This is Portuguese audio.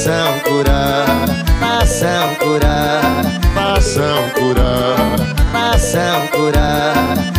Passam curar, passam curar, passam curar, passam curar.